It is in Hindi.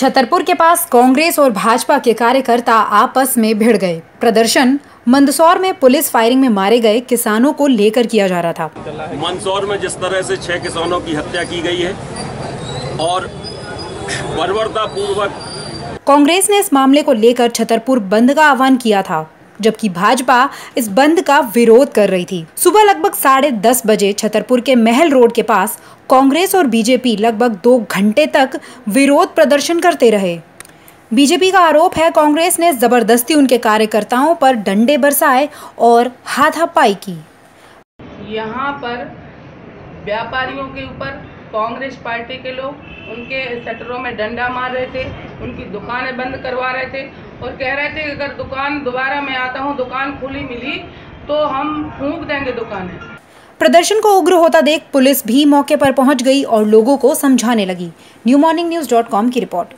छतरपुर के पास कांग्रेस और भाजपा के कार्यकर्ता आपस में भिड़ गए। प्रदर्शन मंदसौर में पुलिस फायरिंग में मारे गए किसानों को लेकर किया जा रहा था। मंदसौर में जिस तरह से छह किसानों की हत्या की गई है और बर्बरता पूर्वक कांग्रेस ने इस मामले को लेकर छतरपुर बंद का आह्वान किया था। जबकि भाजपा इस बंद का विरोध कर रही थी। सुबह लगभग साढ़े दस बजे छतरपुर के महल रोड के पास कांग्रेस और बीजेपी लगभग दो घंटे तक विरोध प्रदर्शन करते रहे। बीजेपी का आरोप है, कांग्रेस ने ज़बरदस्ती उनके कार्यकर्ताओं पर डंडे बरसाए और हाथापाई की। यहाँ पर व्यापारियों के ऊपर कांग्रेस पार्टी के लोग उनके शटरों में डंडा मार रहे थे, उनकी दुकानें बंद करवा रहे थे और कह रहे थे अगर दुकान दोबारा मैं आता हूँ, दुकान खुली मिली तो हम फूक देंगे दुकानें। प्रदर्शन को उग्र होता देख पुलिस भी मौके पर पहुँच गई और लोगों को समझाने लगी। New morning news dot com की रिपोर्ट।